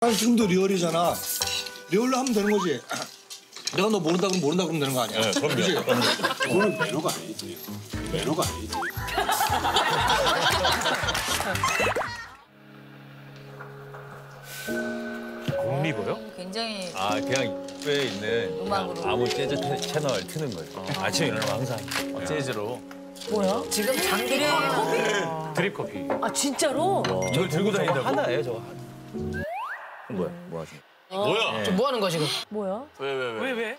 아니 지금도 real이잖아. real로 하면 되는 거지. 내가 너 모른다 그러면 모른다 그러면 되는 거 아니야? 네, 그럼요. 그치? 그거는 매너가 아니지. 매너가 아니지. 못 미고요? 굉장히 아 그냥 뼈에 있는 음악으로. 아무 재즈 태- 채널 트는 거예요. 아침에 일어나면 항상 재즈로. 뭐야? 지금 장기를 드립 커피. 아 진짜로? 이걸 들고 다닌다고? 하나예요 저거. 뭐야? 뭐 하지? 뭐야? 저 뭐 하는 거야 지금? 뭐야? 왜 왜 왜? 왜 왜?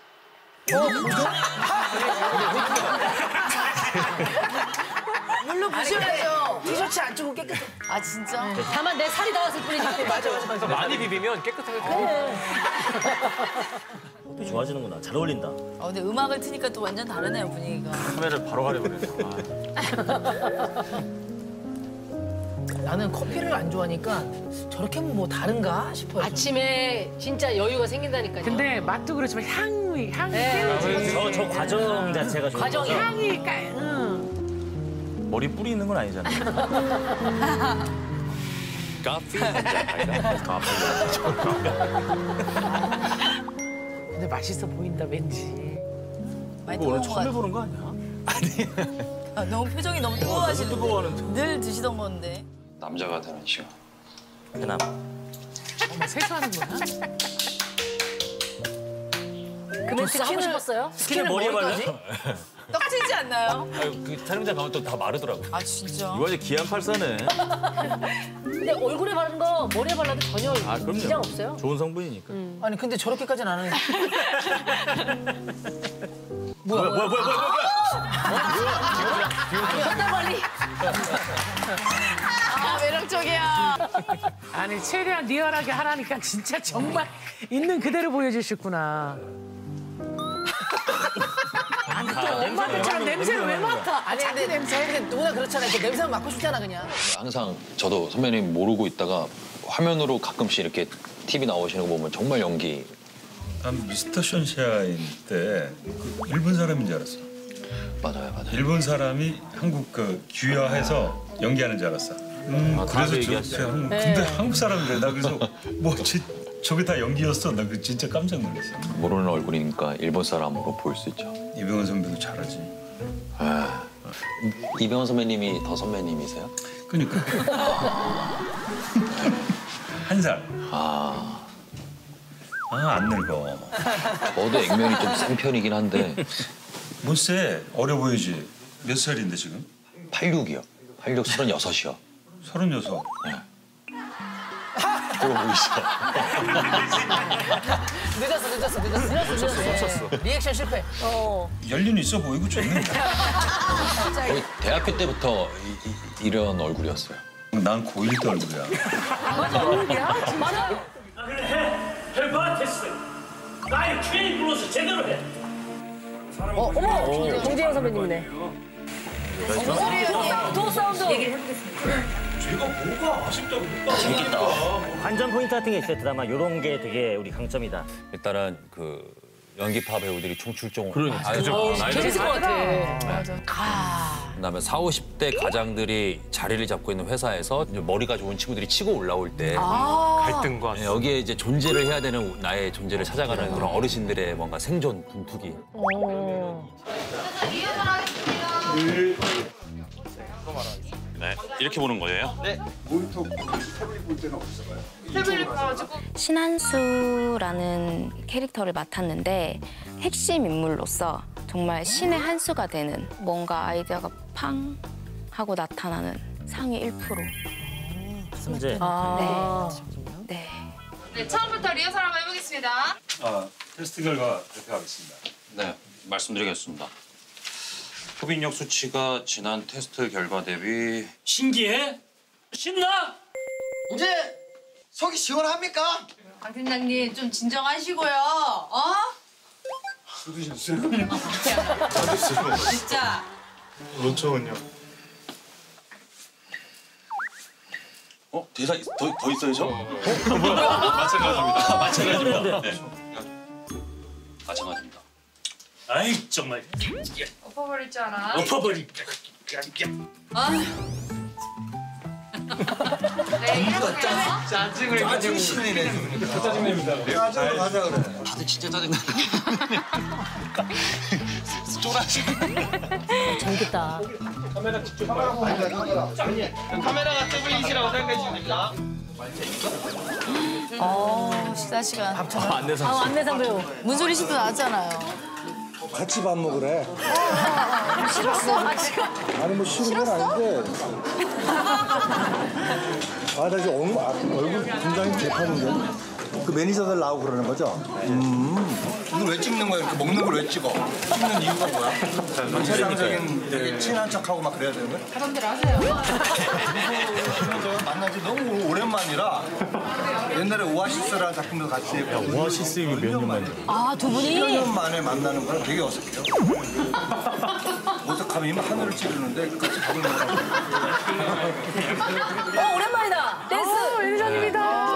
물로 부셔야죠. 티셔츠 안 주고 깨끗해. 아 진짜? 다만 내 살이 닿았을 뿐이지. 맞아 맞아 맞아. 많이 비비면 깨끗하게 돼. 커피 좋아지는구나. 잘 어울린다. 아 근데 음악을 트니까 또 완전 다르네요 분위기가. 카메라를 바로 가려버렸네. 나는 커피를 안 좋아하니까 저렇게 하면 뭐 다른가 싶어요. 아침에 진짜 여유가 생긴다니까요. 근데 맛도 그렇지만 향이 향이 네. 깨우지. 저, 저 과정 자체가 좋은 과정이 거죠? 향이 까. 응. 머리 뿌리 있는 건 아니잖아요. 카피 근데 맛있어 보인다 왠지. 많이 이거 오늘 뜨거운 거 처음 같아. 해보는 거 아니야? 아, 너무 표정이 너무 뜨거워하시는데. 뜨거워하는데. 늘 드시던 건데. 남자가 되는 시간. 해남. 어머 세수하는구나. 그 멘트가 하고 싶었어요? 스킨을 머리에 발라요? 떡지지 않나요? 아유 그 촬영장 가면 또 다 마르더라고. 아 진짜? 이거 이제 기안팔사네. 근데 얼굴에 바르는 거 머리에 발라도 전혀 아 그럼요. 지장 없어요? 좋은 성분이니까. 아니 근데 저렇게까지는 안 하는. 뭐야 뭐야 뭐야 뭐야 뭐야. 한달 관리. 아 매력 적이야. 아니 최대한 리얼하게 하라니까 진짜 정말 있는 그대로 보여주셨구나. 아니 또 엄마들처럼 냄새를 왜 맡아? 아니 근데 냄새 누구나 그렇잖아. 그 냄새만 맡고 싶잖아 그냥. 항상 저도 선배님 모르고 있다가 화면으로 가끔씩 이렇게 TV 나오시는 거 보면 정말 연기. 난 미스터 션샤인 때 그 일본 사람인 줄 알았어. 맞아요, 맞아요. 일본 사람이 한국 그 귀화해서 연기하는 줄 알았어. 음, 아, 그래서 다들 저, 얘기하시죠. 저 한국, 근데 한국 사람인데 나 그래서 뭐 저, 저게 다 연기였어. 나 그 진짜 깜짝 놀랐어. 모르는 얼굴이니까 일본 사람으로 보일 수 있죠. 이병헌 선배도 잘하지. 아, 이병헌 선배님이 더 선배님이세요? 그러니까 한 살. 아, 아 안 늙어. 저도 액면이 좀 센 편이긴 한데 못 세 어려 보이지. 몇 살인데 지금? 86이요. 86, 36이요. 서른여섯. 그거 보이시죠? 늦었어 늦었어 늦었어. 늦었어 늦었어. 리액션 실패. 어. 연륜 있어 보이고 좋네. 거의 대학교 때부터 이, 이런 얼굴이었어요. 난 고1 때 얼굴이야. 맞아. 헬파테스. 나의 트레이 불러서 제대로 해. 어, 어머, 동재영 선배님이네. 도 사운드. 관전 포인트 같은 게 있어요 드라마. 이런 게 되게 우리 강점이다. 일단은 그 연기파 배우들이 총출동. 그러니까. 아, 어, 나이 재밌을 것 같아. 그다음에 4, 50대 가장들이 자리를 잡고 있는 회사에서 머리가 좋은 친구들이 치고 올라올 때 갈등과 네, 여기에 이제 존재를 해야 되는 나의 존재를 찾아가는 그런 어르신들의 뭔가 생존 분투기. 네, 이렇게 보는 거예요? 신한수라는 캐릭터를 맡았는데 핵심 인물로서 정말 신의 한 수가 되는 뭔가 아이디어가 팡 하고 나타나는 상위 1%. 승재. 아. 네. 네, 처음부터 리허설 한번 해보겠습니다. 아 테스트 결과 발표하겠습니다. 네, 말씀드리겠습니다. 흡인력 수치가 지난 테스트 결과 대비 신기해? 신나? 이제 속이 시원합니까? 강 팀장님 좀 진정하시고요. 어? 진짜. 로초은요? 어? 대사 있- 더, 더 있어요, 저? 마찬가지입니다. 마찬가지입니다. 마찬가지입니다. 아이 정말 엎어버릴 줄 알아. 엎어버리. 아, 네, 이렇게 짜증을 짜증 신이네 지금. 짜증냅니다. 짜증 가자 그래. 다들 진짜 짜증나. 재밌겠다. 카메라가 뜨블리시라고 생각해주시면 됩니다. 어, 식사 시간. 안내상 아, 안내상 배우. 문소리 씨도 나왔잖아요. 같이 밥 먹으래. 싫었어. 아니 뭐 싫은 건 아닌데. 아, 나 지금 얼굴, 아, 얼굴 굉장히 개판인데. 그 매니저들 나오고 그러는 거죠? 음. 이걸 왜 찍는 거야? 이렇게 먹는 걸 왜 찍어? 찍는 이유가 뭐야? 세상적인 되게 친한 척하고 막 그래야 되는 거야? 사람들 하세요. 만난 지 너무 오랜만이라 옛날에 오아시스라는 작품도 같이 했고 오아시스 이거 몇년 만에. 아, 두 분이? 1년 만에 만나는 거랑 되게 어색해요. 어색하면 이만 하늘을 찌르는데 같이 밥을 먹으라고. 어, 오랜만이다. 댄스. 어, 일전입니다.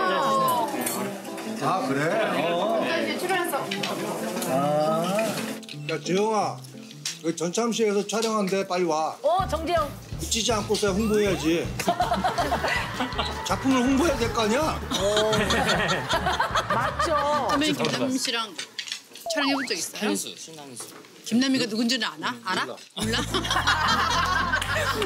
아 그래? 어. 이제 출연했어. 아. 야 재영아, 여기 전참시에서 촬영한대 빨리 와. 어, 정재영. 붙이지 않고서 홍보해야지. 작품을 홍보해야 될 거 아니야? 맞죠. 선배님 김남민 씨랑 촬영해본 적 있어요? 신한수, 신한수. 김남미가 누군지는 아나? 알아? 몰라?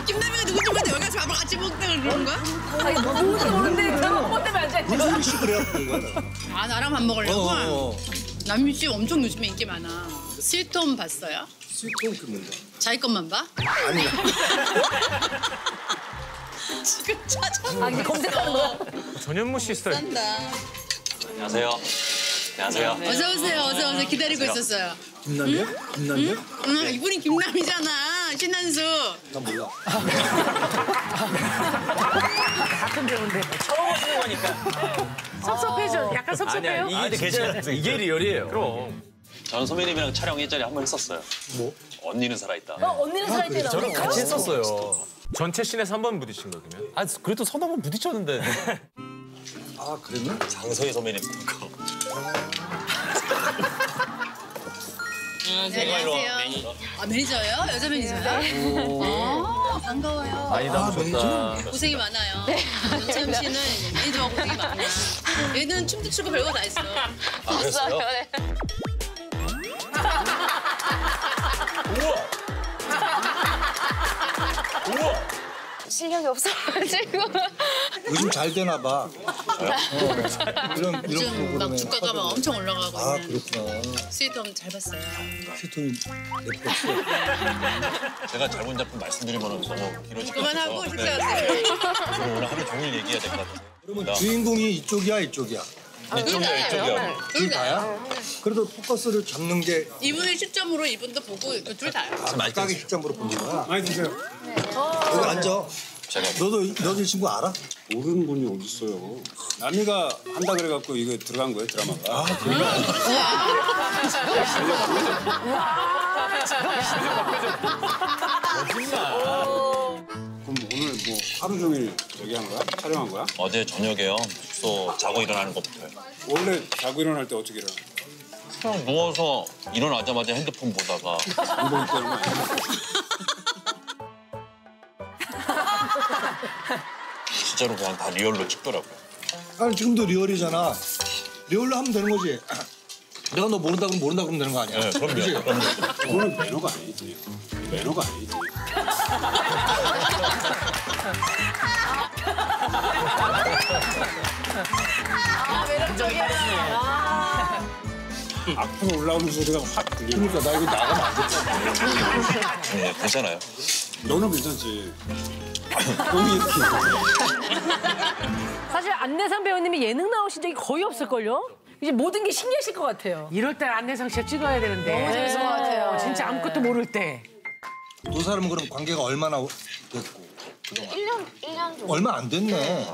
김남미가 누군지 모르는데 여기 가서 밥을 같이 먹다 그런 거야? 아니, 뭐, 누군지 모르는데 그런 것 때문에 앉아 있는 거야? 무슨 씨 그래갖고 이거는. 아 나랑 밥 먹으려고? 어, 어. 남민 씨 엄청 요즘에 인기 많아. 스위트홈 봤어요? 스위트홈 그 뭔데? 자기 것만 봐? 아니야. 지금 찾아. 아, 검색하는 거야? 전현무 씨 스타일. 싼다. 안녕하세요. 안녕하세요. 어서 오세요. 어서 오세요. 기다리고 있었어요. 김남희야? 김남희야? 응, 이분이 김남희잖아. 신한수. 난 몰라. 같은 배우인데. 처음 오시는 거니까. 섭섭해져. 약간 섭섭해요? 이게 진짜 이게 real이에요. 그럼. 저는 선배님이랑 촬영 일자리 한 번 했었어요. 뭐? 언니는 살아있다. 어, 언니는 살아있대 나. 저랑 같이 했었어요. 전체 씬에서 한 번 부딪힌 거 그러면? 아 그래도 서너 번 부딪혔는데. 아 그랬나? 장서희 선배님 거. 네, 안녕하세요. 아 매니저예요? 여자 매니저예요? 아 반가워요. 많이 담으셨다. 고생이 많아요. 전참 씨는 매니저하고 고생이 많아요. 얘는 춤도 추고 별거 다 했어. 아 그랬어요? 실력이 없어가지고. 요즘 잘 되나 봐. 어, 이런 이런 요즘 막 프로그램에 주가가 막 엄청 올라가고 아 있는 그렇구나. 스위트홈 잘 봤어요. 스위트홈이 넷플릭스. 제가 잘본 작품 말씀드리면 너무 길어질 것 같아서. 그만하고 네. 오늘 오늘 하루 종일 얘기해야 될 것 같아요. 그러면 주인공이 이쪽이야 이쪽이야? 이쪽이야 이쪽이야. 둘 다야? 그래도 포커스를 잡는 게 이분의 시점으로 이분도 보고 둘 다요. 각각의 시점으로 보는 거야. 많이 드세요. 여기 앉아. 제가 너도 너도 이 친구 알아? 모르는 분이 어디 있어요? 남이가 한다 그래갖고 이거 들어간 거예요 드라마가. 아 그래? 그럼 오늘 뭐 하루 종일 저기 한 거야? 촬영한 거야? 어제 저녁에요. 숙소 자고 일어나는 것부터요. 원래 자고 일어날 때 어떻게 일어나? 그냥 누워서 일어나자마자 핸드폰 보다가 운동 때는 아니야? 진짜로 그냥 다 real로 찍더라고요. 아니 지금도 real이잖아. real로 하면 되는 거지. 내가 너 모른다 그러면 모른다 그러면 되는 거 아니야? 네, 그럼요. 그치? 그럼요. 그거는 매너가 아니지. 매너가 아니지. 앞으로 올라오는 소리가 확 들리니까 나 이거 나가면 안 됐잖아. 네, 괜찮아요. 너는 괜찮지. 너는 이렇게. 사실 안내상 배우님이 예능 나오신 적이 거의 없을걸요? 이제 모든 게 신기하실 것 같아요. 이럴 때 안내상 씨가 찍어야 되는데. 너무 재밌을 것 같아요. 진짜 아무것도 모를 때. 두 사람은 그럼 관계가 얼마나 됐고? 1년, 1년 정도. 얼마 안 됐네.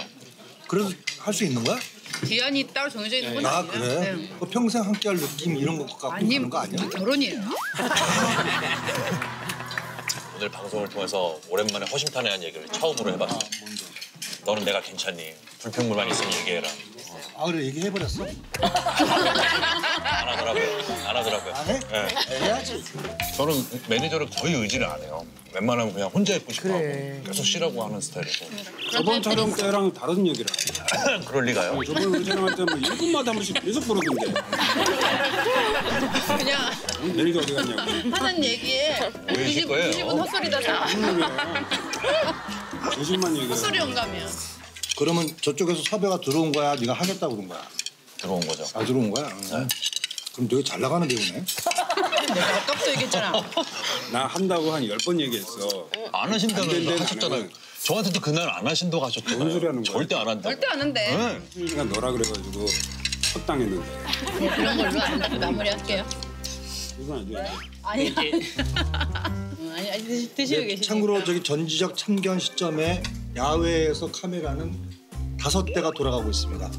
그래도 할 수 있는 거야? 기한이 따로 정해져 있는 건 아 아니에요. 그래? 네. 뭐 평생 함께할 느낌 이런 거 갖고 아니, 가는 거 아니야? 결혼이에요. 오늘 방송을 통해서 오랜만에 허심탄회한 얘기를 처음으로 해봤어. 너는 내가 괜찮니? 불평불만 있으면 얘기해라. 아 그래 얘기해버렸어? 안 하더라고요. 안 하더라고요. 안 해? 네. 해야지. 저는 매니저를 거의 의지를 안 해요. 웬만하면 그냥 혼자 있고 싶어 그래. 하고 계속 쉬라고 하는 스타일이고. 저번 촬영 때랑 다른 얘기라. 그럴 리가요. 저번 우리 촬영할 때뭐 1분마다 한 번씩 계속 부르던데. 그냥 매니저 어디 갔냐고. 하는 얘기에 보이실 거예요. 90은 헛소리다 다. 조심만 얘기해. 헛소리 영감이야. 그러면 저쪽에서 섭외가 들어온 거야? 네가 하겠다고 그런 거야? 들어온 거죠. 아 들어온 거야? 응. 그럼 되게 잘 나가는 배우네. 내가 아까부터 얘기했잖아. 나 한다고 한 열 번 얘기했어. 안안 하신다는 거 된다는 하셨잖아요. 저한테도 그날 안 하신다고 하셨잖아요. 뭔 소리 하는 거야? 절대 안 한다고. 절대 안 한대. 네. 너라 그래가지고 헛당했는데. 네, 그런 걸로 안 마무리할게요. 이건. 응, 아니, 아니 드시, 드시고 네, 계시니까. 참고로 저기 전지적 참견 시점에 야외에서 카메라는 다섯 대가 돌아가고 있습니다.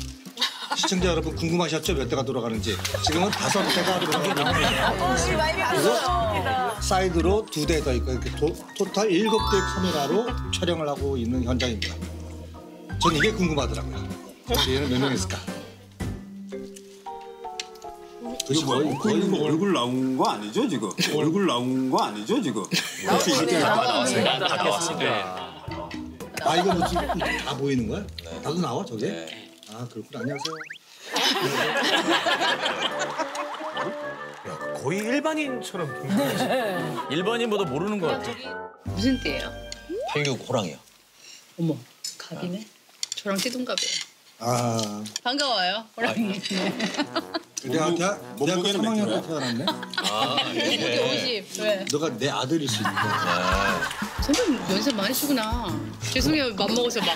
시청자 여러분 궁금하셨죠? 몇 대가 돌아가는지. 지금은 다섯 대가 돌아가고 있습니다. 그리고 사이드로 두 대 더 있고 이렇게 도, 토탈 일곱 대의 카메라로 촬영을 하고 있는 현장입니다. 전 이게 궁금하더라고요. 얘는 몇 명 있을까? 이거 뭐, 거의 뭐 얼굴 나온 거 아니죠 지금? 얼굴 나온 거 아니죠 지금? 나왔습니다. 다 나왔 아 이거 무슨 다 보이는 거야? 나도 나와 저게? 아 그렇구나. 안녕하세요. 거의 일반인처럼 굉장히 일반인보다 모르는 것 같아. 무슨 띠예요? 86 호랑이요. 어머, 갑이네. 저랑 띠동갑이에요. 아 반가워요, 호랑이. 내가 대학, 대학교 3학년 때 태어났네. 아, 이게 50. 왜? 너가 내 아들일 수 있는 거야. 선배님 연습 많이 시구나. 죄송해요, 맘먹어서 막.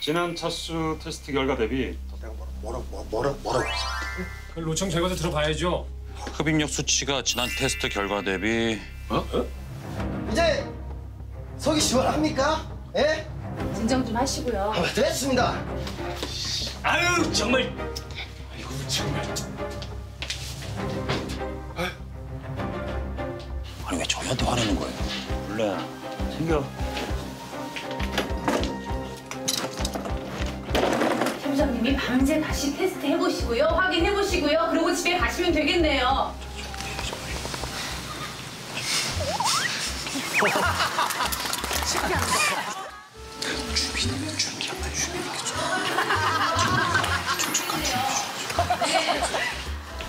지난 차수 테스트 결과 대비 뭐라 뭐, 뭐라 뭐라고 했어? 그 로청 결과도 들어봐야죠. 흡입력 수치가 지난 테스트 결과 대비 이제 속이 시원합니까? 예? 진정 좀 하시고요. 아, 됐습니다. 아유 정말. 아이고 정말. 아니 왜 저희한테 화내는 거예요? 몰라. 챙겨. 팀장님이 밤새 다시 테스트 해보시고요. 확인해보시고요. 그리고 집에 가시면 되겠네요.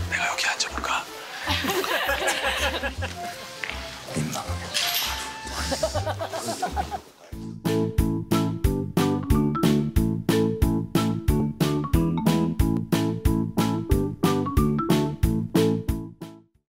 내가 여기 앉아볼까? 민망하게.